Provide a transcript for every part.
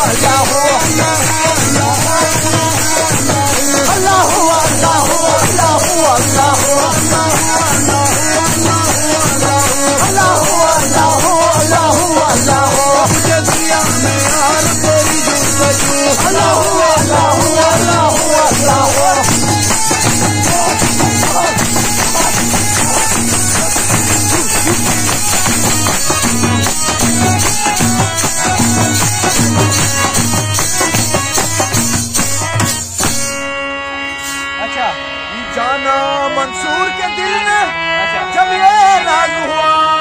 Allah अच्छा। जाना मंसूर के दिल में अच्छा। जब ये लागू हुआ।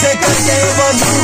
से करके वो